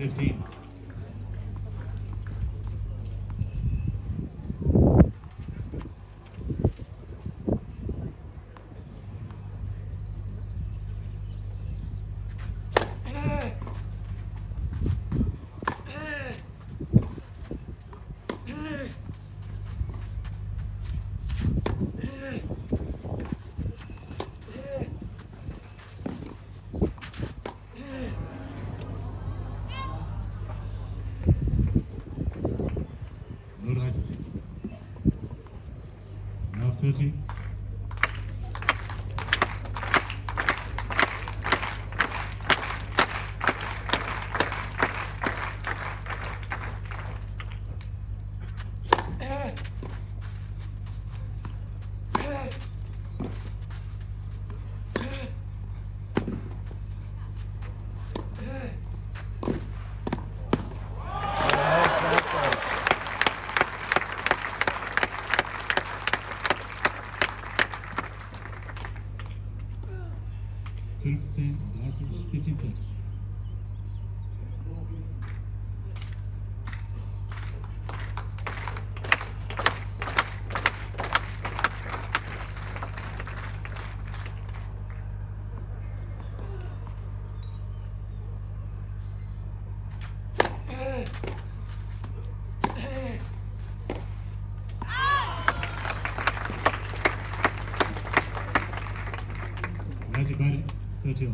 15. minutinho. 15, 30, about Pfund. 그죠?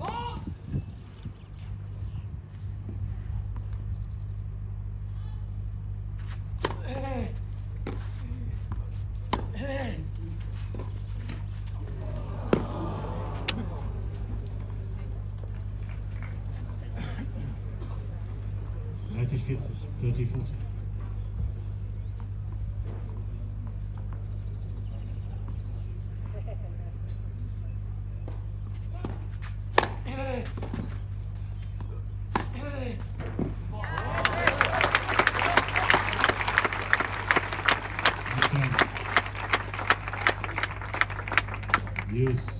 어! 30, 40, 30 Fuß. Yes.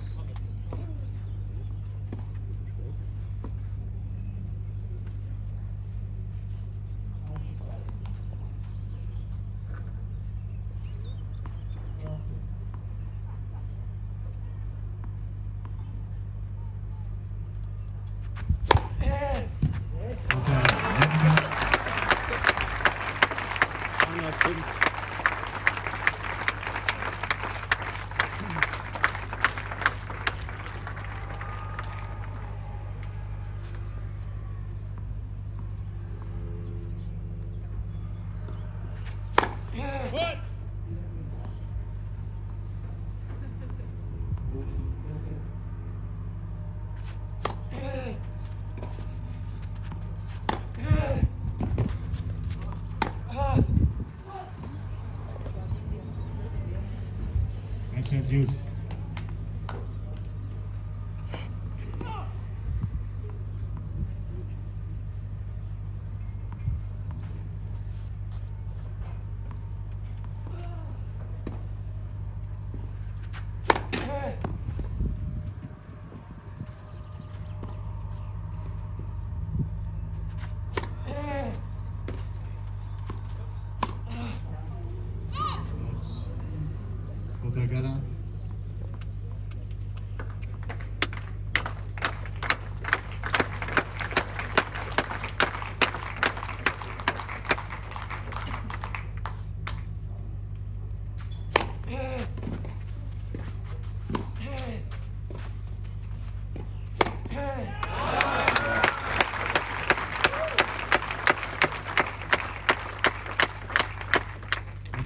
Excellent use.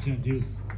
Action Juice.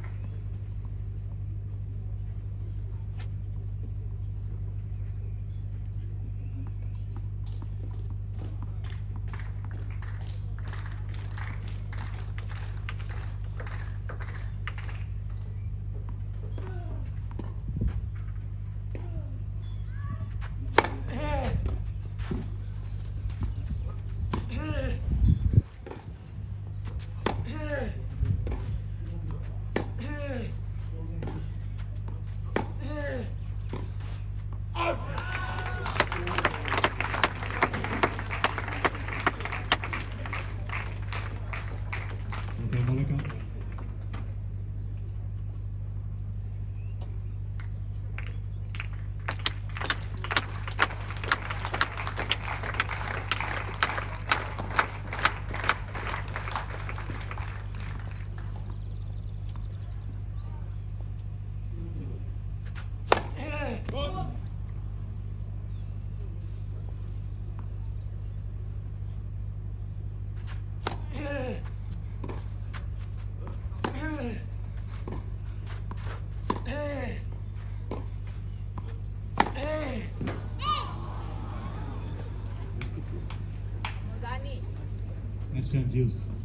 Hotel Deus.